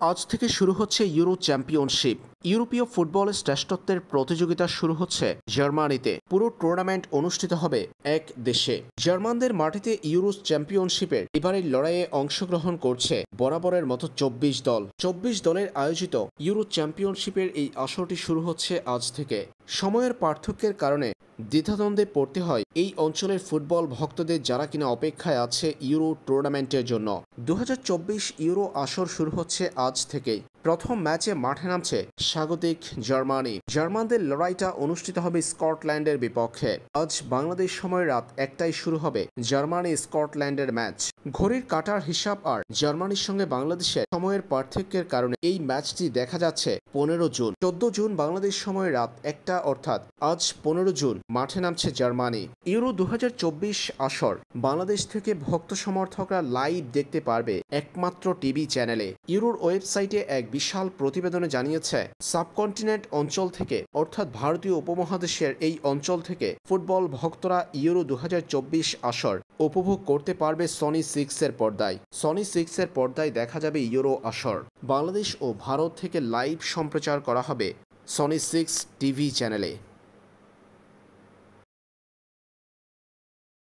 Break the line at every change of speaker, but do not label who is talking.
আজ থেকে শুরু হচ্ছে ইউরো চ্যাম্পিয়নশিপ। ইউরোপীয় ফুটবল শ্রেষ্ঠত্বের প্রতিযোগিতা শুরু হচ্ছে জার্মানিতে। পুরো টুর্নামেন্ট অনুষ্ঠিত হবে এক দেশে। জার্মানদের মাটিতে ইউরো চ্যাম্পিয়নশিপের এবারের লড়াইয়ে অংশগ্রহণ করছে বরাবরের মতো চব্বিশ দল। চব্বিশ দলের আয়োজিত ইউরো চ্যাম্পিয়নশিপের এই আসরটি শুরু হচ্ছে আজ থেকে। সময়ের পার্থক্যের কারণে দ্বিধাদ্বন্দ্বে পড়তে হয় এই অঞ্চলের ফুটবল ভক্তদের যারা কিনা অপেক্ষায় আছে ইউরো টুর্নামেন্টের জন্য। দু হাজার চব্বিশ ইউরো আসর শুরু হচ্ছে আজ থেকেই। প্রথম ম্যাচে মাঠে নামছে স্বাগতিক জার্মানি। জার্মানদের লড়াইটা অনুষ্ঠিত হবে স্কটল্যান্ডের বিপক্ষে। আজ বাংলাদেশ সময় রাত একটাই শুরু হবে জার্মানি স্কটল্যান্ডের ম্যাচ। ঘড়ির কাটার হিসাব আর জার্মানির সঙ্গে বাংলাদেশের সময়ের পার্থক্যের কারণে এই ম্যাচটি দেখা যাচ্ছে পনেরো জুন। চোদ্দ জুন বাংলাদেশ সময় রাত একটা অর্থাৎ আজ পনেরো জুন মাঠে নামছে জার্মানি। ইউরো দু হাজার চব্বিশ আসর বাংলাদেশ থেকে ভক্ত সমর্থকরা লাইভ দেখতে পারবে একমাত্র টিভি চ্যানেলে। ইউরোর ওয়েবসাইটে এক বিশাল প্রতিবেদনে জানিয়েছে, সাবকন্টিনেন্ট অঞ্চল থেকে, অর্থাৎ ভারতীয় উপমহাদেশের এই অঞ্চল থেকে, ফুটবল ভক্তরা ইউরো দু হাজার চব্বিশ আসর উপভোগ করতে পারবে সনি সিক্সের পর্দায়। সনি সিক্সের পর্দায় দেখা যাবে ইউরো আসর। বাংলাদেশ ও ভারত থেকে লাইভ সম্প্রচার করা হবে সনি সিক্স টিভি চ্যানেলে।